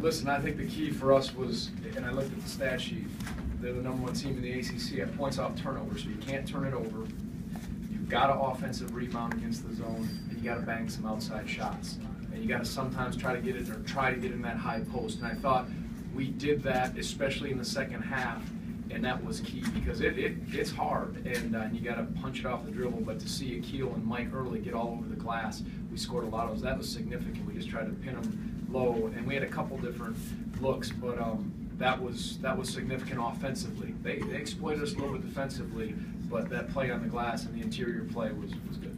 Listen, I think the key for us was, and I looked at the stat sheet, they're the number one team in the ACC at points off turnover, so you can't turn it over. You've got to offensive rebound against the zone, and you got to bang some outside shots. And you got to sometimes try to get it, or try to get in that high post. And I thought we did that, especially in the second half, and that was key, because it, it, it's hard, and, uh, you got to punch it off the dribble, but to see Akil and Mike Early get all over the glass, we scored a lot of those, that was significant. We just tried to pin them low, and we had a couple different looks, but um, that was that was significant offensively. They, they exploited us a little bit defensively, but that play on the glass and the interior play was, was good.